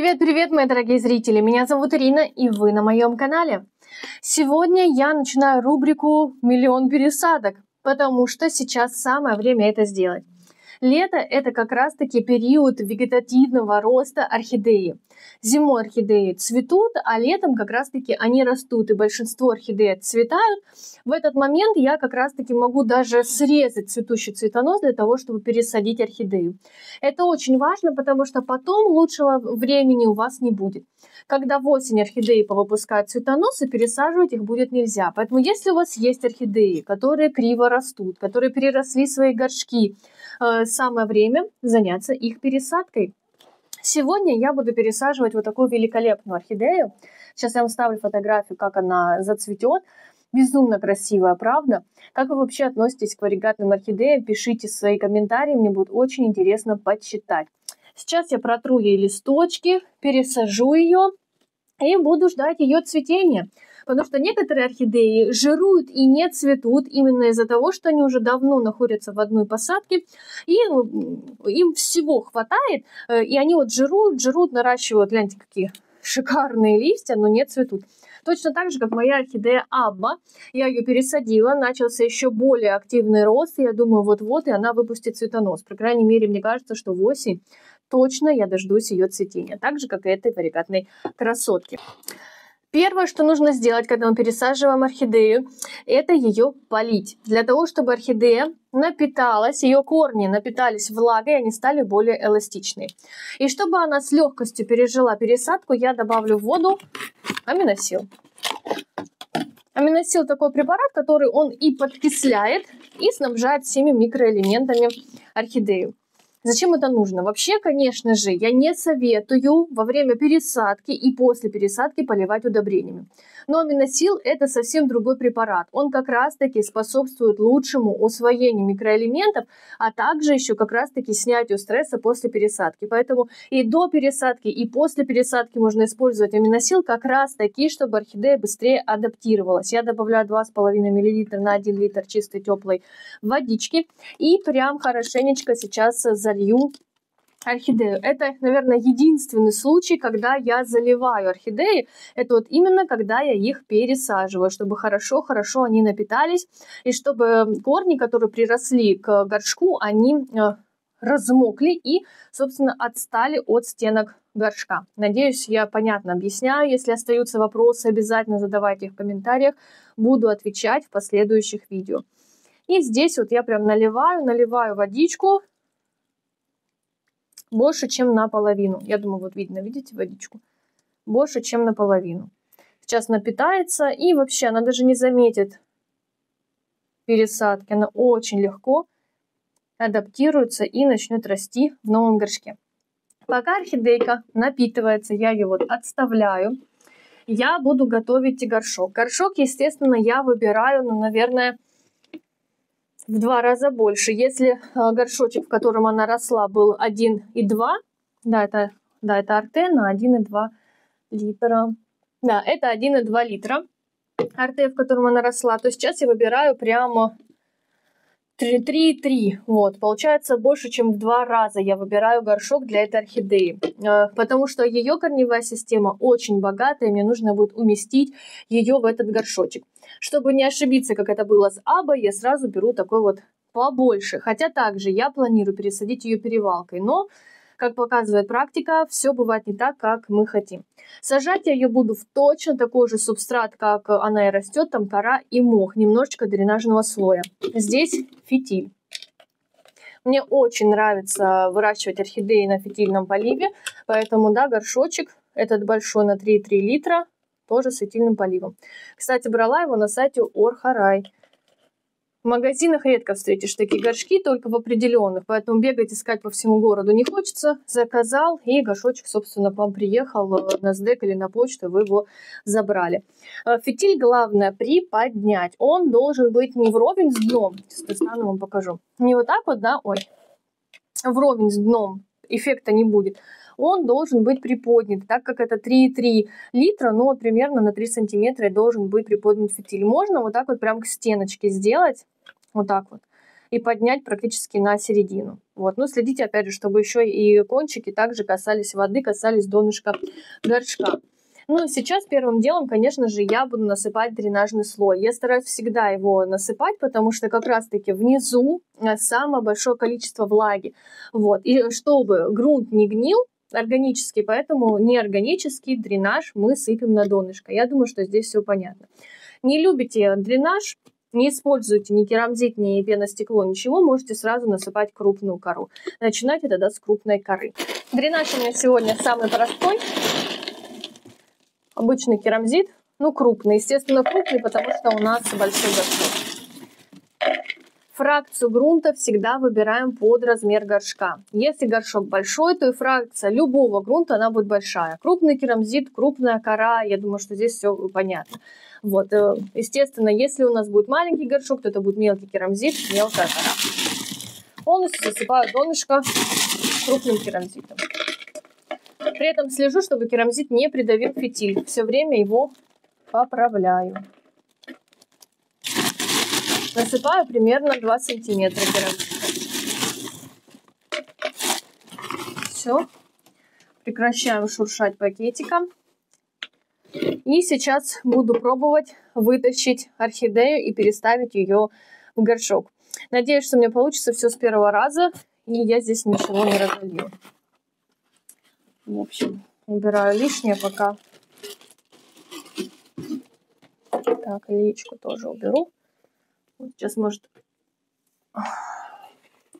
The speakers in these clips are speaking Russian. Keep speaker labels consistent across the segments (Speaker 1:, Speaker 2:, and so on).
Speaker 1: Привет-привет, мои дорогие зрители! Меня зовут Ирина, и вы на моем канале. Сегодня я начинаю рубрику «Миллион пересадок», потому что сейчас самое время это сделать. Лето – это как раз-таки период вегетативного роста орхидеи. Зимой орхидеи цветут, а летом как раз-таки они растут, и большинство орхидей цветают. В этот момент я как раз-таки могу даже срезать цветущий цветонос для того, чтобы пересадить орхидею. Это очень важно, потому что потом лучшего времени у вас не будет. Когда в осень орхидеи повыпускают цветоносы, пересаживать их будет нельзя. Поэтому если у вас есть орхидеи, которые криво растут, которые переросли свои горшки, самое время заняться их пересадкой. Сегодня я буду пересаживать вот такую великолепную орхидею. Сейчас я вам ставлю фотографию, как она зацветет. Безумно красивая, правда? Как вы вообще относитесь к варигатным орхидеям? Пишите свои комментарии, мне будет очень интересно почитать. Сейчас я протру ей листочки, пересажу ее и буду ждать ее цветения. Потому что некоторые орхидеи жируют и не цветут именно из-за того, что они уже давно находятся в одной посадке, и им всего хватает, э, и они вот жируют, жируют, наращивают, гляньте, какие шикарные листья, но не цветут. Точно так же, как моя орхидея Абба. Я ее пересадила, начался еще более активный рост, и я думаю, вот-вот, и она выпустит цветонос. По крайней мере, мне кажется, что в осень точно я дождусь ее цветения. Так же, как и этой варикатной красотки. Первое, что нужно сделать, когда мы пересаживаем орхидею, это ее полить. Для того, чтобы орхидея напиталась, ее корни напитались влагой, они стали более эластичные. И чтобы она с легкостью пережила пересадку, я добавлю в воду аминосил. Аминосил такой препарат, который он и подкисляет, и снабжает всеми микроэлементами орхидею. Зачем это нужно? Вообще, конечно же, я не советую во время пересадки и после пересадки поливать удобрениями. Но аминосил – это совсем другой препарат. Он как раз-таки способствует лучшему усвоению микроэлементов, а также еще как раз-таки снятию стресса после пересадки. Поэтому и до пересадки, и после пересадки можно использовать аминосил как раз-таки, чтобы орхидея быстрее адаптировалась. Я добавляю 2,5 мл на 1 литр чистой теплой водички и прям хорошенечко сейчас за залью орхидею. Это, наверное, единственный случай, когда я заливаю орхидеи. Это вот именно когда я их пересаживаю, чтобы хорошо-хорошо они напитались, и чтобы корни, которые приросли к горшку, они э, размокли и, собственно, отстали от стенок горшка. Надеюсь, я понятно объясняю. Если остаются вопросы, обязательно задавайте их в комментариях. Буду отвечать в последующих видео. И здесь вот я прям наливаю, наливаю водичку, больше, чем наполовину. Я думаю, вот видно, видите водичку? Больше, чем наполовину. Сейчас напитается и вообще она даже не заметит пересадки. Она очень легко адаптируется и начнет расти в новом горшке. Пока орхидейка напитывается, я ее вот отставляю. Я буду готовить горшок. Горшок, естественно, я выбираю, ну, наверное, в два раза больше. Если э, горшочек, в котором она росла, был 1,2, да, это, да, это арте на 1,2 литра. Да, это 1,2 литра арте, в котором она росла, то сейчас я выбираю прямо 3,3. Вот, получается больше, чем в два раза я выбираю горшок для этой орхидеи. Э, потому что ее корневая система очень богатая, мне нужно будет уместить ее в этот горшочек. Чтобы не ошибиться, как это было с Абой, я сразу беру такой вот побольше. Хотя также я планирую пересадить ее перевалкой, но как показывает практика, все бывает не так, как мы хотим. Сажать я ее буду в точно такой же субстрат, как она и растет, там кора и мох, немножечко дренажного слоя. Здесь фитиль. Мне очень нравится выращивать орхидеи на фитильном поливе, поэтому, да, горшочек этот большой на 3,3 литра, тоже с фитильным поливом. Кстати, брала его на сайте Орхарай. В магазинах редко встретишь такие горшки, только в определенных, поэтому бегать искать по всему городу не хочется. Заказал, и горшочек, собственно, к вам приехал э, на СДЭК или на почту, вы его забрали. Э, фитиль главное приподнять. Он должен быть не вровень с дном, сейчас достану вам покажу. Не вот так вот, да, ой, вровень с дном, эффекта не будет он должен быть приподнят, так как это 3,3 литра, но примерно на 3 сантиметра должен быть приподнят фитиль. Можно вот так вот прям к стеночке сделать, вот так вот. и поднять практически на середину. Вот. Ну, следите, опять же, чтобы еще и кончики также касались воды, касались донышка горшка. Ну, сейчас первым делом, конечно же, я буду насыпать дренажный слой. Я стараюсь всегда его насыпать, потому что как раз-таки внизу э, самое большое количество влаги. Вот. И чтобы грунт не гнил, органический, поэтому неорганический дренаж мы сыпем на донышко. Я думаю, что здесь все понятно. Не любите дренаж, не используйте ни керамзит, ни пеностекло, ничего, можете сразу насыпать крупную кору. Начинайте тогда с крупной коры. Дренаж у меня сегодня самый простой обычный керамзит, ну крупный, естественно крупный, потому что у нас большой горшок. Фракцию грунта всегда выбираем под размер горшка. Если горшок большой, то и фракция любого грунта она будет большая. Крупный керамзит, крупная кора, я думаю, что здесь все понятно. Вот, э, естественно, если у нас будет маленький горшок, то это будет мелкий керамзит, мелкая кора. Полностью засыпаю донышко крупным керамзитом. При этом слежу, чтобы керамзит не придавил фитиль. Все время его поправляю. Насыпаю примерно 2 сантиметра керамзита. Все. Прекращаем шуршать пакетиком. И сейчас буду пробовать вытащить орхидею и переставить ее в горшок. Надеюсь, что мне получится все с первого раза, и я здесь ничего не разолью. В общем, убираю лишнее пока. Так, яичку тоже уберу. Сейчас может...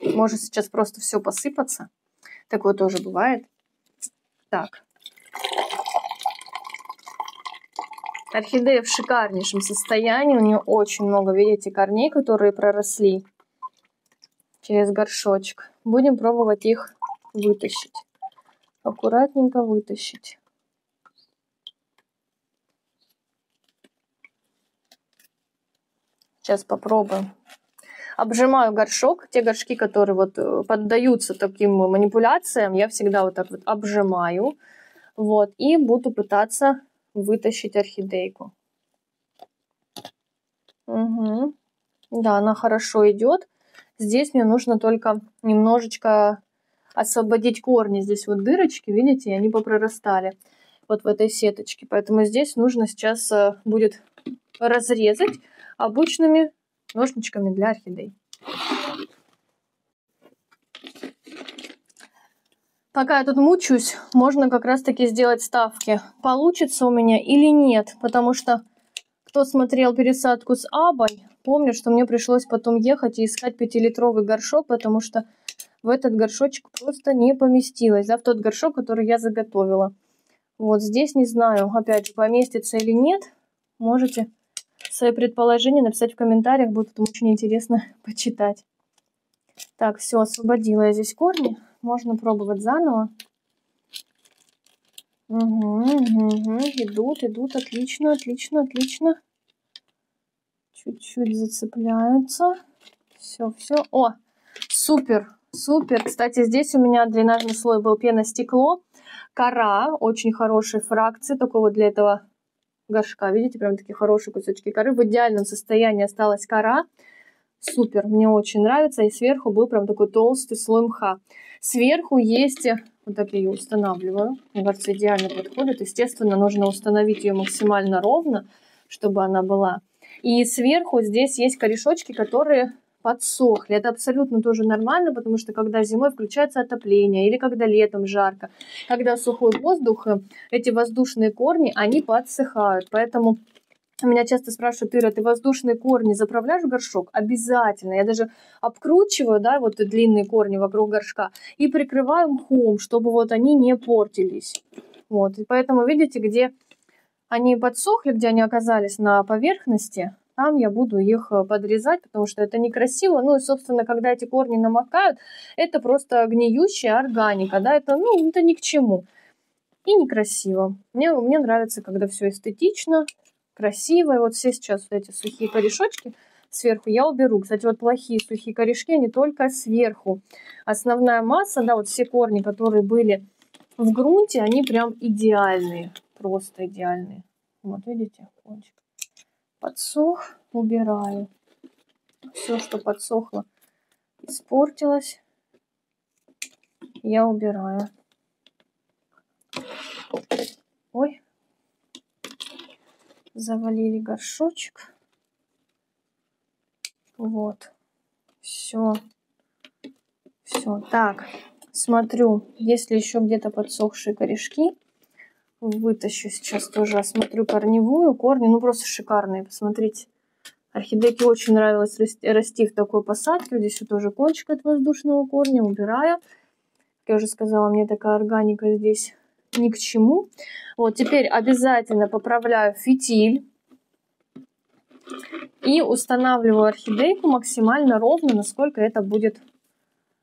Speaker 1: Может сейчас просто все посыпаться. Такое тоже бывает. Так. Орхидея в шикарнейшем состоянии. У нее очень много, видите, корней, которые проросли через горшочек. Будем пробовать их вытащить аккуратненько вытащить. Сейчас попробуем. Обжимаю горшок. Те горшки, которые вот э, поддаются таким манипуляциям, я всегда вот так вот обжимаю. Вот. И буду пытаться вытащить орхидейку. Угу. Да, она хорошо идет. Здесь мне нужно только немножечко освободить корни. Здесь вот дырочки, видите, они попрорастали вот в этой сеточке. Поэтому здесь нужно сейчас э, будет разрезать обычными ножничками для орхидей. Пока я тут мучаюсь, можно как раз таки сделать ставки, получится у меня или нет, потому что кто смотрел пересадку с Абой, помнит, что мне пришлось потом ехать и искать пятилитровый горшок, потому что в этот горшочек просто не поместилась, да, в тот горшок, который я заготовила. Вот здесь не знаю, опять же, поместится или нет. Можете свои предположения написать в комментариях, будет очень интересно почитать. Так, все, освободила я здесь корни. Можно пробовать заново. Угу, угу, угу. Идут, идут, отлично, отлично, отлично. Чуть-чуть зацепляются. Все, все. О, супер, Супер. Кстати, здесь у меня дренажный слой был пеностекло. Кора очень хорошей фракции, вот для этого горшка. Видите, прям такие хорошие кусочки коры. В идеальном состоянии осталась кора. Супер, мне очень нравится. И сверху был прям такой толстый слой мха. Сверху есть, вот так я ее устанавливаю. Мне кажется, идеально подходит. Естественно, нужно установить ее максимально ровно, чтобы она была. И сверху здесь есть корешочки, которые подсохли. Это абсолютно тоже нормально, потому что когда зимой включается отопление или когда летом жарко, когда сухой воздух, э, эти воздушные корни, они подсыхают. Поэтому меня часто спрашивают, Ира, ты воздушные корни заправляешь в горшок? Обязательно. Я даже обкручиваю, да, вот длинные корни вокруг горшка и прикрываю мхом, чтобы вот они не портились. Вот, и поэтому видите, где они подсохли, где они оказались на поверхности, там я буду их э, подрезать, потому что это некрасиво. Ну и, собственно, когда эти корни намокают, это просто гниющая органика, да, это, ну, это ни к чему. И некрасиво. Мне, мне нравится, когда все эстетично, красиво. И вот все сейчас вот эти сухие корешочки сверху я уберу. Кстати, вот плохие сухие корешки, они только сверху. Основная масса, да, вот все корни, которые были в грунте, они прям идеальные. Просто идеальные. Вот видите, кончик подсох, убираю. Все, что подсохло, испортилась, я убираю. Ой, завалили горшочек. Вот, все, все. Так, смотрю, если еще где-то подсохшие корешки, вытащу сейчас тоже, осмотрю корневую. Корни, ну просто шикарные, посмотрите. Орхидейке очень нравилось расти, в такой посадке. Здесь вот тоже кончик от воздушного корня, убираю. Как я уже сказала, мне такая органика здесь ни к чему. Вот теперь обязательно поправляю фитиль. И устанавливаю орхидейку максимально ровно, насколько это будет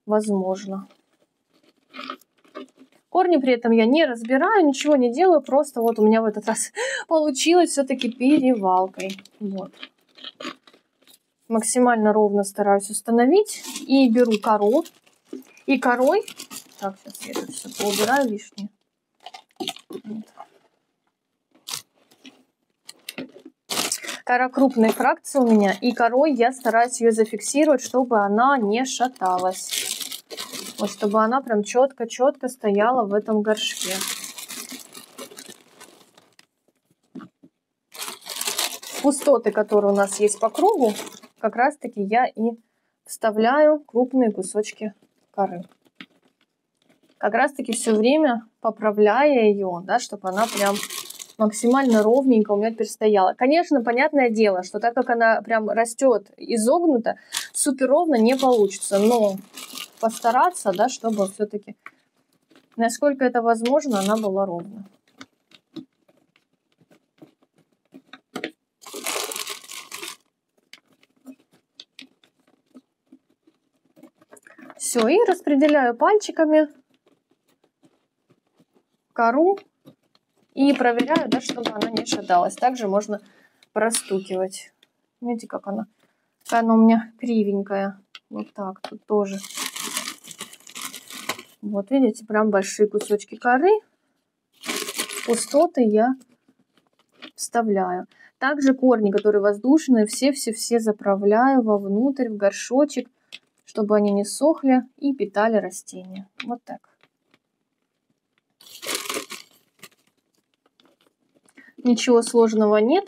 Speaker 1: возможно. Корни при этом я не разбираю, ничего не делаю, просто вот у меня в этот раз получилось все-таки перевалкой. Вот. Максимально ровно стараюсь установить. И беру кору. И корой... Так, сейчас я это все поубираю лишнее. Вот. Кора крупной фракции у меня, и корой я стараюсь ее зафиксировать, чтобы она не шаталась. Вот чтобы она прям четко-четко стояла в этом горшке. Пустоты, которые у нас есть по кругу, как раз-таки я и вставляю крупные кусочки коры. Как раз-таки все время поправляя ее, да, чтобы она прям максимально ровненько у меня теперь стояла. Конечно, понятное дело, что так как она прям растет изогнута, супер ровно не получится, но постараться, да, чтобы все-таки, насколько это возможно, она была ровна. Все, и распределяю пальчиками кору и проверяю, да, чтобы она не шаталась. Также можно простукивать. Видите, как она? Какая она у меня кривенькая. Вот так, тут тоже. Вот, видите, прям большие кусочки коры. Пустоты я вставляю. Также корни, которые воздушные, все-все-все заправляю вовнутрь, в горшочек, чтобы они не сохли и питали растения. Вот так. Ничего сложного нет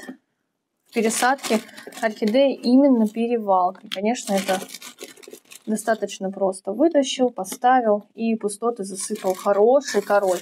Speaker 1: в пересадке орхидеи именно перевалкой. Конечно, это достаточно просто. Вытащил, поставил и пустоты засыпал хороший король.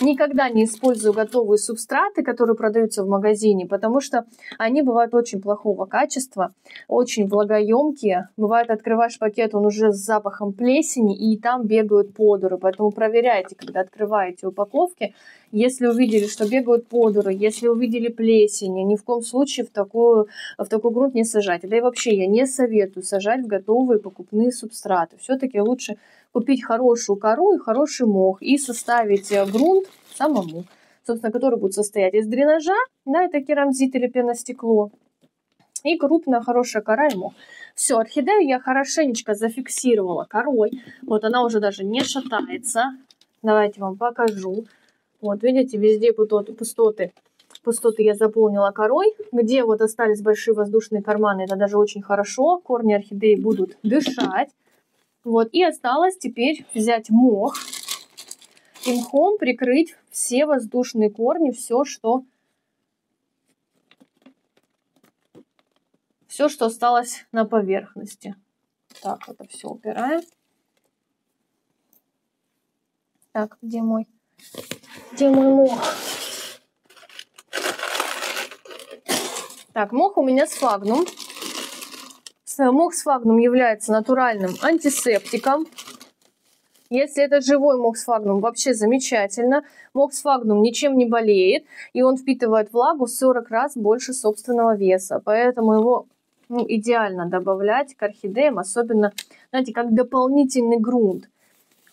Speaker 1: Никогда не использую готовые субстраты, которые продаются в магазине, потому что они бывают очень плохого качества, очень влагоемкие. Бывает, открываешь пакет, он уже с запахом плесени, и там бегают подоры. Поэтому проверяйте, когда открываете упаковки, если увидели, что бегают подоры, если увидели плесень, ни в коем случае в, такую, в такой грунт не сажать. Да и вообще я не советую сажать в готовые покупные субстраты. Все-таки лучше купить хорошую кору и хороший мох и составить э, грунт самому, собственно, который будет состоять из дренажа, да, это керамзит или пеностекло, и крупная хорошая кора и мох. Все, орхидею я хорошенечко зафиксировала корой. Вот она уже даже не шатается. Давайте вам покажу. Вот, видите, везде пустоты, пустоты. Я заполнила корой. Где вот остались большие воздушные карманы, это даже очень хорошо. Корни орхидеи будут дышать. Вот, и осталось теперь взять мох и мхом прикрыть все воздушные корни, все, что все, что осталось на поверхности. Так, это все убираем. Так, где мой где мой мох? Так, мох у меня сфагнум. Мох сфагнум является натуральным антисептиком. Если это живой мох сфагнум, вообще замечательно. Мох сфагнум ничем не болеет, и он впитывает влагу в 40 раз больше собственного веса. Поэтому его ну, идеально добавлять к орхидеям, особенно, знаете, как дополнительный грунт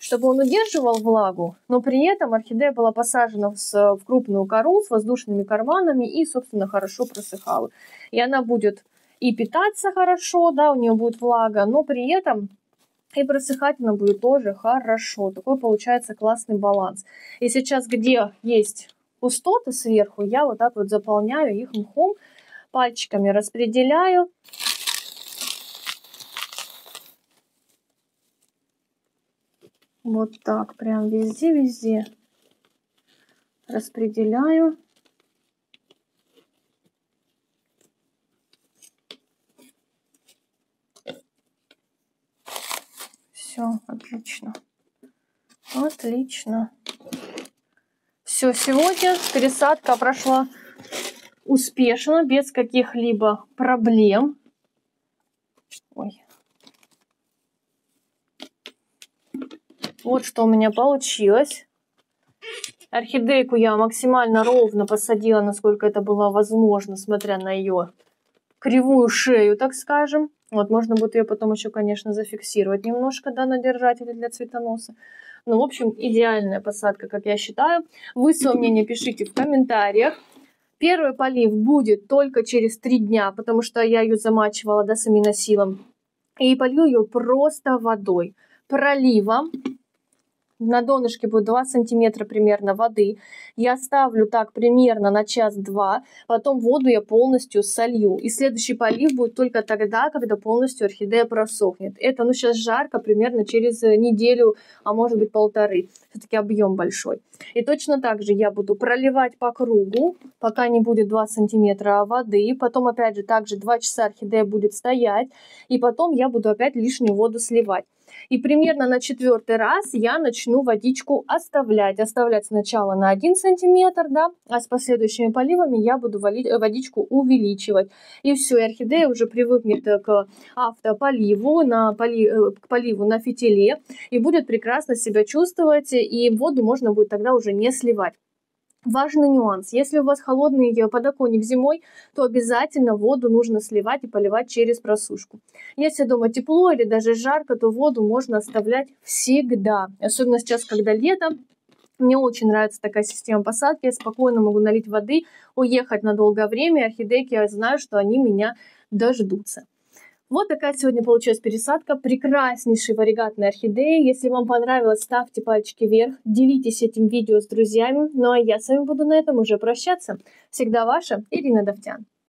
Speaker 1: чтобы он удерживал влагу, но при этом орхидея была посажена в крупную кору с воздушными карманами и, собственно, хорошо просыхала. И она будет и питаться хорошо, да, у нее будет влага, но при этом и просыхать она будет тоже хорошо. Такой получается классный баланс. И сейчас, где есть пустоты сверху, я вот так вот заполняю их мхом, пальчиками распределяю. Вот так, прям везде-везде распределяю. Все, отлично. Отлично. Все, сегодня пересадка прошла успешно, без каких-либо проблем. Ой. Вот что у меня получилось. Орхидейку я максимально ровно посадила, насколько это было возможно, смотря на ее кривую шею, так скажем. Вот, можно будет ее потом еще, конечно, зафиксировать немножко, да, на держателе для цветоноса. Ну, в общем, идеальная посадка, как я считаю. Вы свое мнение пишите в комментариях. Первый полив будет только через три дня, потому что я ее замачивала, да, с аминосилом. И полью ее просто водой. Проливом на донышке будет 2 сантиметра примерно воды. Я ставлю так примерно на час-два, потом воду я полностью солью. И следующий полив будет только тогда, когда полностью орхидея просохнет. Это, ну, сейчас жарко, примерно через неделю, а может быть полторы. Все-таки объем большой. И точно так же я буду проливать по кругу, пока не будет 2 сантиметра воды. Потом, опять же, также 2 часа орхидея будет стоять. И потом я буду опять лишнюю воду сливать. И примерно на четвертый раз я начну водичку оставлять. Оставлять сначала на 1 сантиметр, да, а с последующими поливами я буду водичку увеличивать. И все, и орхидея уже привыкнет к автополиву, на поли, э, к поливу на фитиле и будет прекрасно себя чувствовать, и воду можно будет тогда уже не сливать. Важный нюанс. Если у вас холодный подоконник зимой, то обязательно воду нужно сливать и поливать через просушку. Если дома тепло или даже жарко, то воду можно оставлять всегда. Особенно сейчас, когда лето, мне очень нравится такая система посадки. Я спокойно могу налить воды, уехать на долгое время. Орхидейки, я знаю, что они меня дождутся. Вот такая сегодня получилась пересадка прекраснейшей варигатной орхидеи. Если вам понравилось, ставьте пальчики вверх, делитесь этим видео с друзьями. Ну а я с вами буду на этом уже прощаться. Всегда ваша Ирина Давтян.